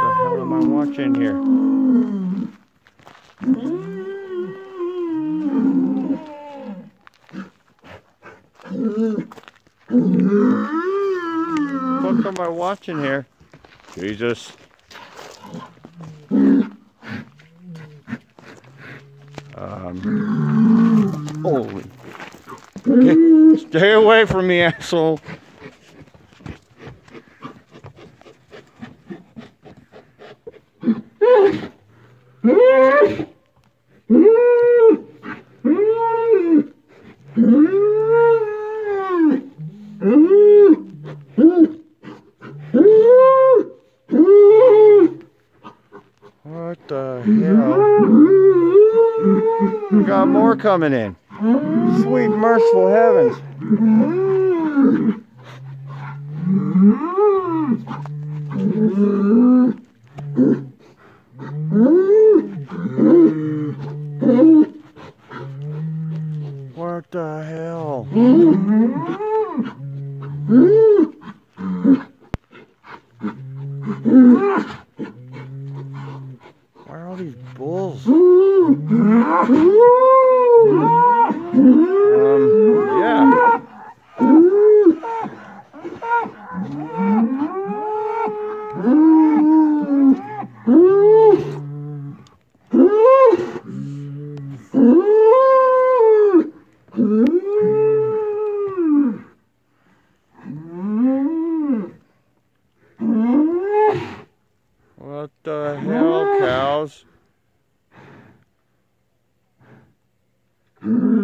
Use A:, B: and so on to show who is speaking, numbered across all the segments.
A: The hell am I watching here? What am I watching here? Jesus. Um, holy. Okay, mm. stay away from me, asshole. What the hell? We got more coming in. Sweet merciful heavens. What the hell? Why are all these bulls? Um, yeah. What the hell, cows?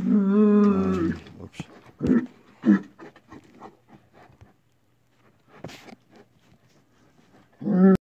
A: Mm-hmm.